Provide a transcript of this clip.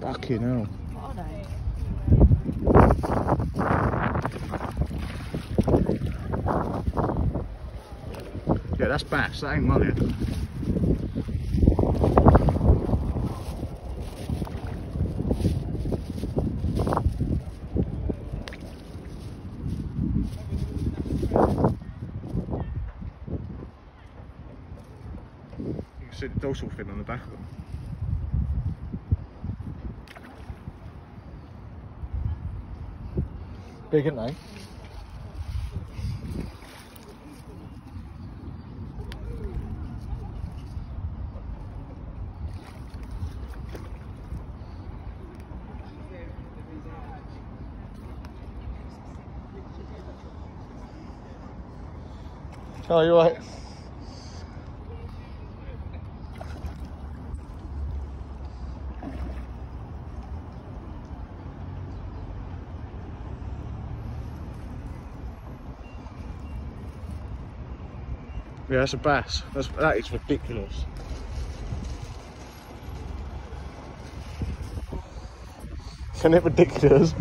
Fucking hell. What? Yeah, that's bass. That ain't mullet. You can see the dorsal fin on the back of them. Big, aren't they? Oh, you right? Yeah, that's a bass. That's, that is ridiculous. Isn't it ridiculous?